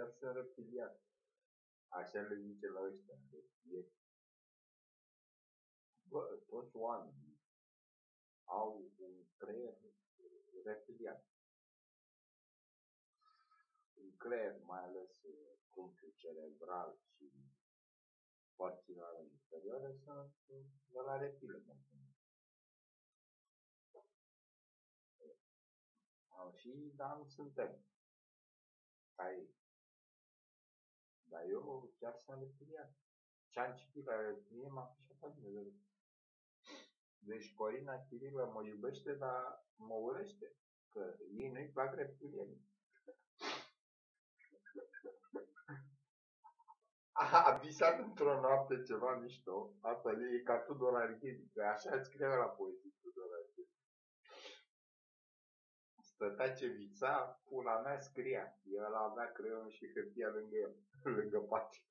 Chiar sunt reptilian. Așa le zice la ăștia. E... Bă, toți oamenii au un creier reptilian. Un creier, mai ales trunchiul cerebral și părțile ale inferioare, sunt de la reptile. Și, dar nu suntem. Ai dar eu chiar sunt reptilian. Ce am citit la reptilie m-a fișat pe mine de Deci Corina Chirilă mă iubește, dar mă urăște. Că ei nu-i plac reptilieni. A visat într-o noapte ceva mișto, asta e ca Tudor Arghezi, că așa scria la poezie Tudor Arghezi. Stătea ce vița, pula mea scria. El avea creion și hârtia lângă el. lângă pat.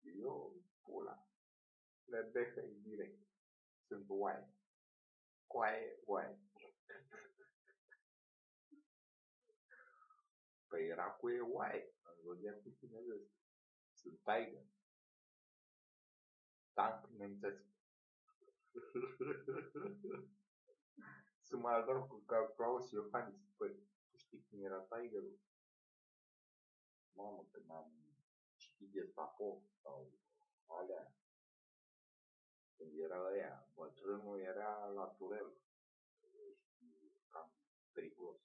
Eu, pula, le behăi direct. Sunt oaie. Coaie, oaie. Păi era cu e oaie, în zodiacul chinezesc. Sunt tiger. Tank nemțesc. Să mai adorm cu Claus Iohannis. Păi, tu știi cum era Tigerul? Mamă, când am citit Gestapo sau alea, când era aia, bătrânul era la turel. Știi, cam periculos.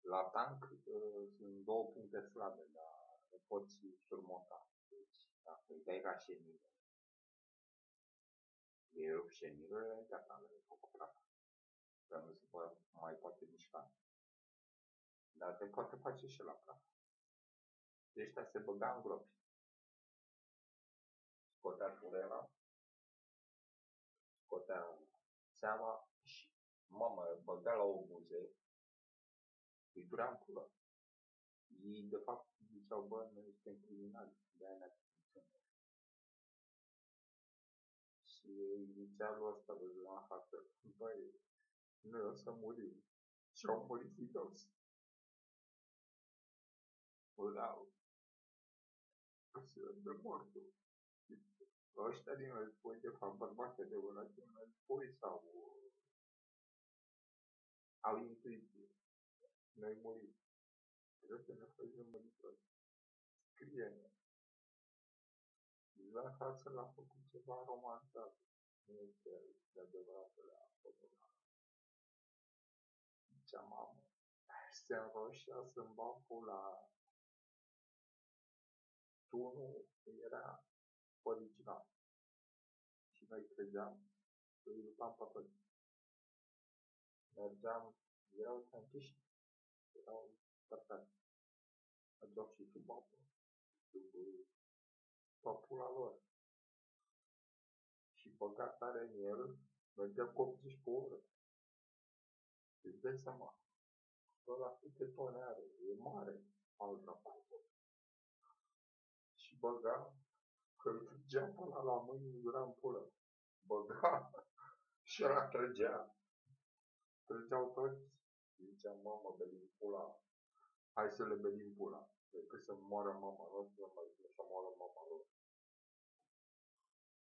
La tank uh, sunt două puncte slabe, dar le poți surmonta. Deci, dacă îi dai rașenile, îi rup șenile, gata, le făcut praf că nu se poate, mai poate mișca. Dar te poate face și la praf. Deci ăștia se băga în gropi. Scotea turela, scotea seama și mamă, băga la o buze, îi durea în pulă. Ei, de fapt, ziceau, bă, noi suntem criminali, de-aia ne Și îi zicea lui ăsta, lui la față, băi, noi o să murim. Și au murit și toți. Urau. Și de mortul. Ăștia din război, de fapt, bărbații adevărați din război sau au intuiție. Noi murim. Trebuie să ne facem măritori. Scrie-ne. La față l-a făcut ceva romanțat. Nu este de adevărat la fotograf zicea mamă, se înroșeasă în baful la tunul era original. Și noi credeam că îi luptam pe toți. Mergeam, erau tranchiști, erau stărtați. Mergeau și sub apă, sub papula lor. Și băgat tare în el, mergeam cu 80 pe oră. Îți dai seama, ăla câte tone are, e mare, alta parte. Și băga, că îl trăgea până la mâini, îi dura în pulă. Băga și ăla trăgea. Trăgeau toți. Zicea, mamă, belim pula. Hai să le belim pula. Decât să moară mama lor, să mai să moară mama lor.